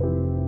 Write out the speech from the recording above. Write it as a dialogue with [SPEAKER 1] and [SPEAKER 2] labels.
[SPEAKER 1] you.